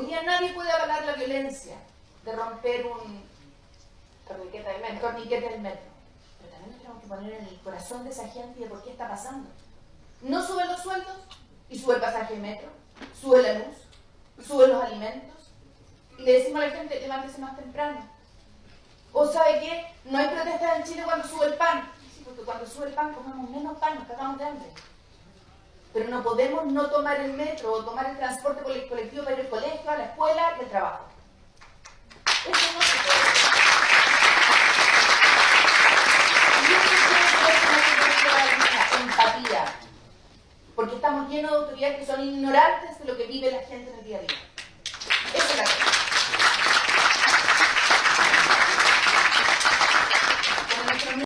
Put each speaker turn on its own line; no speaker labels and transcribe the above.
Hoy día nadie puede avalar la violencia de romper un
torniquete del metro.
torniquete del metro. Pero también nos tenemos que poner en el corazón de esa gente de por qué está pasando. No suben los sueldos y sube el pasaje de metro, sube la luz, suben los alimentos. Y le decimos a la gente, levántese más temprano. O sabe qué, no hay protestas en Chile cuando sube el pan. Sí, porque cuando sube el pan comemos menos pan, nos cagamos de hambre. Pero no podemos no tomar el metro o tomar el transporte colectivo para ir al colegio, a la escuela y al trabajo. Eso no se puede. Empatía. Porque estamos llenos de autoridades que son ignorantes de lo que vive la gente en el día a día.